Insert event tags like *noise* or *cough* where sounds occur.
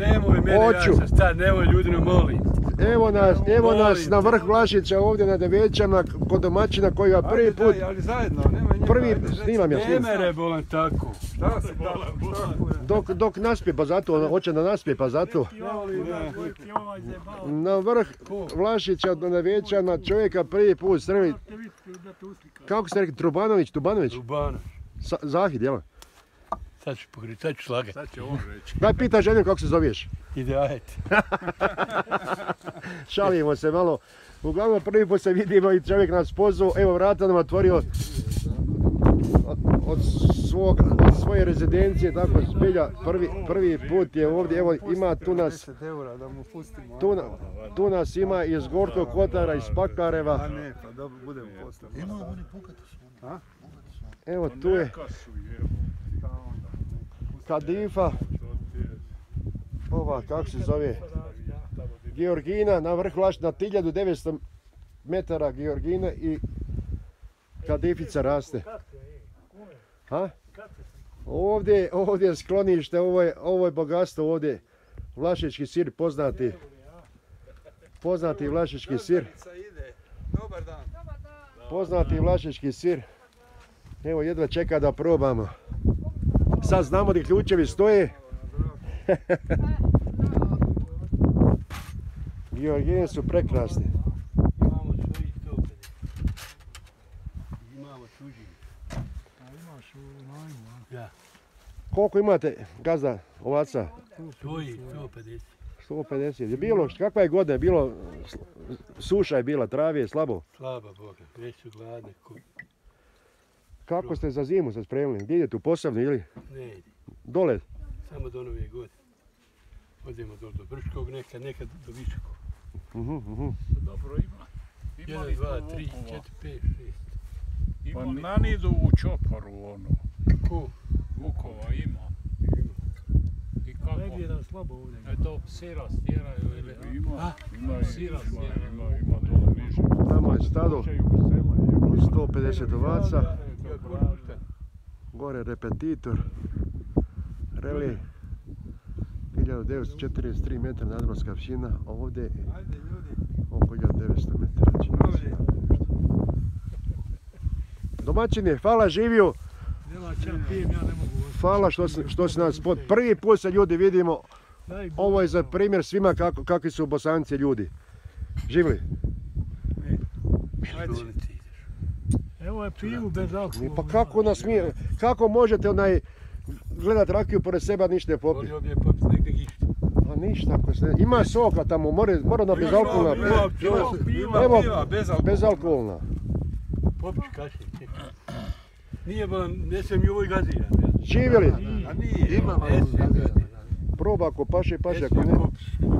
Nemoj mene, Hoću. ja sam star, nemoj ljudinu molim. Evo nas, evo nas na vrh Vlašića ovdje na Devećama kod domaćina koji ga prvi Ajde, put, daj, ali zajedno, nema njega. prvi, ajde, snimam ja, Ne snimam. mere bolan tako. Šta se tako? šta? Dok, dok naspije pa zato, on hoće da naspije pa zato. Na vrh Vlašića od Devećana čovjeka prvi put srvi, kako ste rekli, Trubanović, Tubanović, Lubano. Sa- Zahid, jel? Sad ću pokrit, sad ću slagat. Sad će on reći. Daj pita ženu kako se zoveš. Ide, ajde. *laughs* Šalimo se malo. Uglavnom prvi put se vidimo i čovjek nas pozvao, evo vrata nam otvorio od, svog, od svoje rezidencije, tako zbilja, prvi, prvi put je ovdje, evo ima tu nas, 10 eura da mu pustimo. tu, tu nas ima iz Gorkog Kotara, iz A Pakareva, ne, pa dobro, budemo evo tu je Kadifa, ova kako se zove, Georgina na vrh Vlaš na 1900 metara Georgina i Kadifica raste. Ha? Ovdje, ovdje je sklonište, ovo je, ovo je bogatstvo ovdje. Vlašički sir poznati. Poznati vlašički sir. Dobar dan. Poznati vlašički sir. Evo jedva čeka da probamo. Sad znamo gdje ključevi stoje. *laughs* Georgine su prekrasne. Imamo svojih 150. Imamo tuđi. Ja, Koliko imate gazda ovaca? svoji 150. 150. Je bilo, kakva je godina? Bilo, suša je bila, travi je slabo. Slaba Boga, već su gladne. Ko- Kako ste za zimu se spremili? Gdje idete u Posavnu ili Ne ide, dole? samo do nove godine. Odemo do, do Brškog, nekad, nekad do Viškog. Mhm, mhm. Dobro ima. Ima 1, li 2, to 3, vukova? 4, 5, 6. Pa Ima nanidu u čoporu ono. Ko? Vukova ima. I kako? Negdje slabo ovdje. E to sira stjeraju ili... Ima, A? ima, i- Sira ima, stjeraju. ima, ima dole niže. Tamo je stado, Hoće u sela, je. 150 ovaca. Gore repetitor. Reli. 1943 metra nadmorska visina, ovdje Ajde ljudi. oko 1900 metara. čini mi se. Domaćine, hvala mogu. hvala što, si- što si nas pod prvi put se ljudi vidimo. Ovo je za primjer svima kako, kakvi su bosanci ljudi. Živli? Ajde. Dole ti ideš. Evo je pivu bez alkohola. Pa kako nas mi, kako možete onaj gledat rakiju pored sebe, a ništa ne popiti? Volio bi je popiti negdje gišta. Pa ništa, ako se, ima soka tamo, mora, mora na bezalkoholna. Ima, ima, ima, Evo, piva, bez alkohola. Bezalkoholna. Popiš kaše, čekaj. Nije bolan, ne sam i ovoj gaziran. Živjeli? A nije. Ima malo Proba ako paše, paše ako Ne.